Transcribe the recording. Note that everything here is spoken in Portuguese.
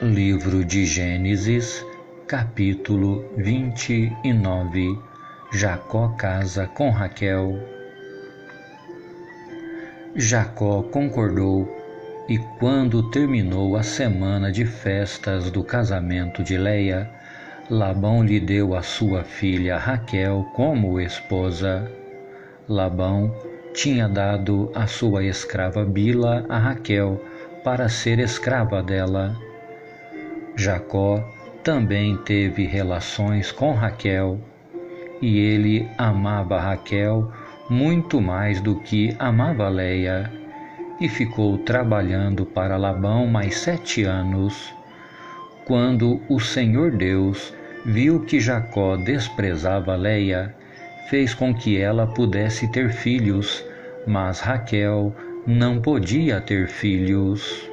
Livro de Gênesis, capítulo 29 Jacó casa com Raquel. Jacó concordou e, quando terminou a semana de festas do casamento de Leia, Labão lhe deu a sua filha Raquel como esposa. Labão tinha dado a sua escrava Bila a Raquel para ser escrava dela. Jacó também teve relações com Raquel e ele amava Raquel muito mais do que amava Leia e ficou trabalhando para Labão mais sete anos. Quando o Senhor Deus viu que Jacó desprezava Leia, fez com que ela pudesse ter filhos, mas Raquel não podia ter filhos.